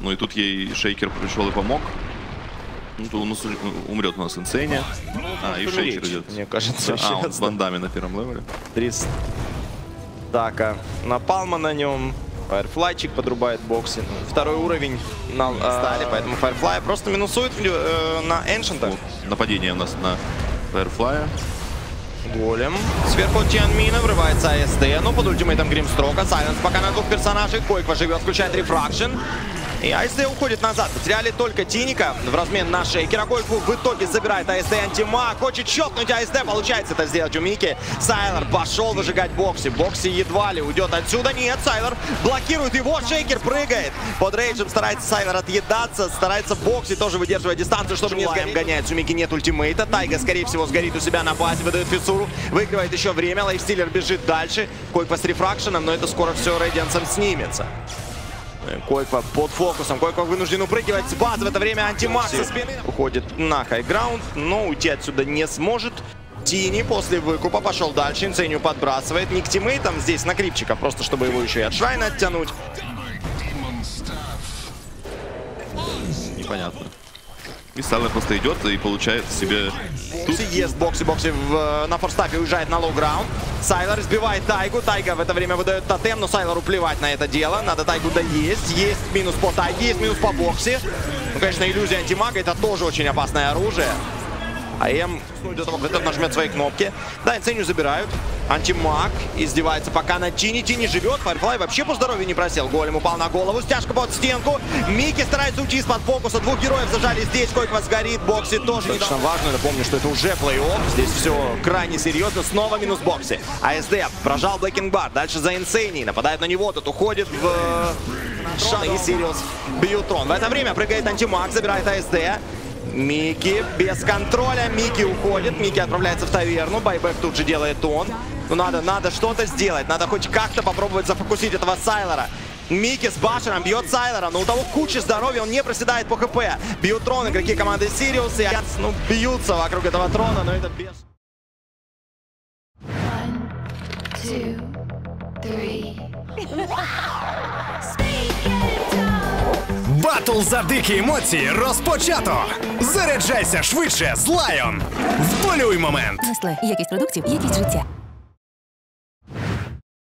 Ну и тут ей Шейкер пришел и помог. Ну, то у нас у- умрет у нас Инсейни. А, и Шейкер идет. Мне кажется, А, он с бандами на первом level е. Трис. Така. Напалма на нем. Firefly чик подрубает Бокси. Второй уровень на стали, поэтому Firefly просто минусует э, на Эншента. Нападение у нас на Firefly. Голем. Сверху Тианмина врывается АСТ. Ну, под ultimate ом Гримстрока. Silence пока на двух персонажей. Койква живет, включает refraction. И АСТ уходит назад. Потеряли только Тиника в размен на Шейкера. Койкву в итоге забирает АСТ антимаг. Хочет щелкнуть АСТ. Получается это сделать у Мики. Сайлер пошел выжигать Бокси. Бокси едва ли уйдет отсюда. Нет, Сайлер блокирует его. Шейкер прыгает. Под рейджем старается Сайлер отъедаться. Старается Бокси тоже выдерживать дистанцию, чтобы не сгореть. гоняет. У Мики нет ultimate а. Тайга, скорее всего, сгорит у себя на базе. Выдает fissure у. Выигрывает еще время. Лайфстиллер бежит дальше. Койква с refraction ом, но это скоро все Radiance ом снимется. Койква под фокусом. Койква вынужден упрыгивать с базы. В это время антимаг со спины. Уходит на high ground, но уйти отсюда не сможет. Тини после выкупа пошел дальше. Инсанию подбрасывает. Не к teammate ам здесь на крипчика, просто чтобы его еще и от Shrine а оттянуть. Непонятно. И Сайлер просто идет и получает себе... Бокси ест Бокси. Бокси в- на Force Staff е уезжает на low ground. Сайлер сбивает Тайгу. Тайга в это время выдает тотем, но Сайлеру плевать на это дело. Надо Тайгу доесть. Есть минус по Тайге, есть минус по Бокси. Ну, конечно, иллюзия антимага это тоже очень опасное оружие. А М ну, до того, как этот нажмет свои кнопки. Да, Инсанию забирают. Антимаг издевается пока на Тини. Тини живет. Firefly вообще по здоровью не просел. Голем упал на голову. Стяжка под стенку. Микки старается уйти из-под фокуса. Двух героев зажали здесь. Койква сгорит. Бокси тоже Достаточно важно. Напомню, что это уже плей-офф. Здесь все крайне серьезно. Снова минус Бокси. АСД прожал Black King Bar. Дальше за Инсейни. Нападает на него. Тут уходит в... Шан и Сириус бьют трон. В это время прыгает антимаг, забирает АСД. Микки без контроля. Микки уходит. Микки отправляется в таверну. Buyback тут же делает он. Ну надо, надо что-то сделать. Надо хоть как-то попробовать зафокусить этого Сайлера. Микки с Basher ом бьет Сайлера, но у того куча здоровья, он не проседает по хп. Бьют трон игроки команды Сириус, и ну, бьются вокруг этого трона, но это без... One, two, three. Батл за дикі емоції розпочато! Заряджайся швидше з Lion! Вболюй момент! Несле якість продуктів, якість життя.